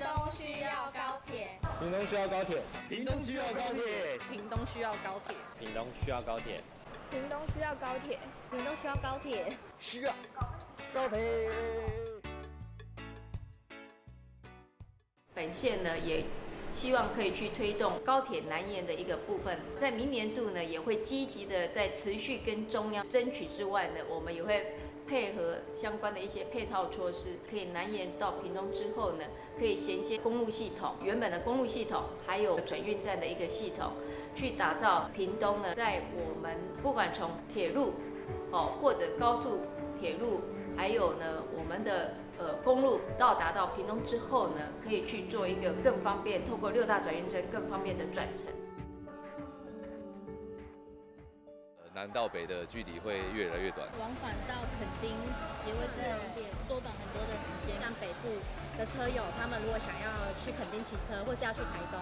屏东需要高铁，屏东需要高铁，屏东需要高铁，屏东需要高铁，屏东需要高铁，屏东需要高铁，屏东需要高铁，需要。高铁。本县呢也希望可以去推动高铁南延的一个部分，在明年度呢也会积极的在持续跟中央争取之外呢，我们也会。配合相关的一些配套措施，可以南延到屏东之后呢，可以衔接公路系统、原本的公路系统，还有转运站的一个系统，去打造屏东呢，在我们不管从铁路哦或者高速铁路，还有呢我们的呃公路到达到屏东之后呢，可以去做一个更方便，透过六大转运站更方便的转乘。南到北的距离会越来越短，往返到垦丁也会是缩短很多的时间。像北部的车友，他们如果想要去垦丁骑车，或是要去台东，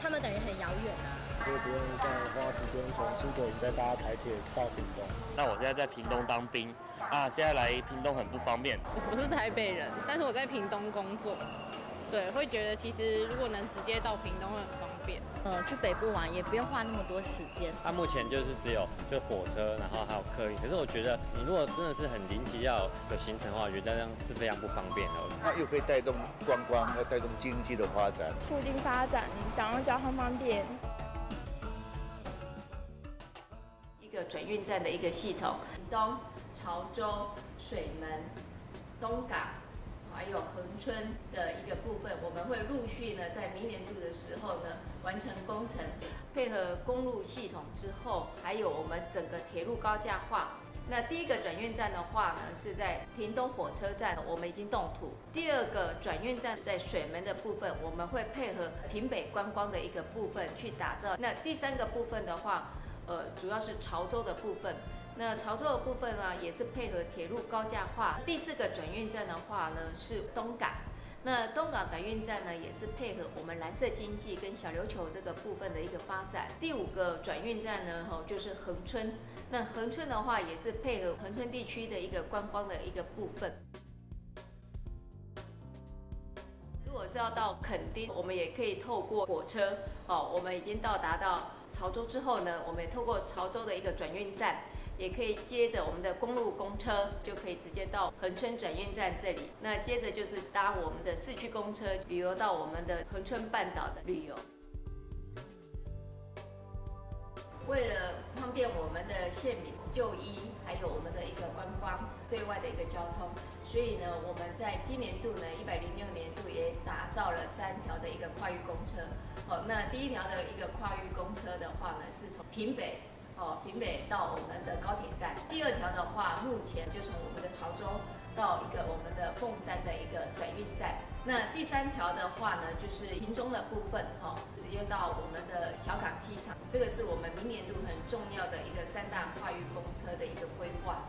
他们等于很遥远啊，就不用再花时间从新竹再搭台铁到屏东。那我现在在屏东当兵啊，现在来屏东很不方便。我是台北人，但是我在屏东工作。对，会觉得其实如果能直接到屏东会很方便。呃，去北部玩也不用花那么多时间。它目前就是只有就火车，然后还有客运。可是我觉得你如果真的是很临时要有行程的话，我觉得这样是非常不方便的。那又可以带动观光，要带动经济的发展，促进发展，掌握交通方便。一个转运站的一个系统，东、潮州、水门、东港。村的一个部分，我们会陆续呢，在明年度的时候呢，完成工程，配合公路系统之后，还有我们整个铁路高架化。那第一个转运站的话呢，是在屏东火车站，我们已经动土。第二个转运站在水门的部分，我们会配合屏北观光的一个部分去打造。那第三个部分的话，呃，主要是潮州的部分。那潮州的部分呢，也是配合铁路高架化。第四个转运站的话呢，是东港。那东港转运站呢，也是配合我们蓝色经济跟小琉球这个部分的一个发展。第五个转运站呢，吼就是恒春。那恒春的话，也是配合恒春地区的一个观光的一个部分。如果是要到垦丁，我们也可以透过火车。哦，我们已经到达到潮州之后呢，我们也透过潮州的一个转运站。也可以接着我们的公路公车，就可以直接到恒春转运站这里。那接着就是搭我们的市区公车，旅游到我们的恒春半岛的旅游。为了方便我们的县民就医，还有我们的一个观光对外的一个交通，所以呢，我们在今年度呢，一百零六年度也打造了三条的一个跨域公车。好，那第一条的一个跨域公车的话呢，是从平北。哦，平北到我们的高铁站。第二条的话，目前就从我们的潮州到一个我们的凤山的一个转运站。那第三条的话呢，就是平中的部分，哈，直接到我们的小港机场。这个是我们明年度很重要的一个三大跨域公车的一个规划。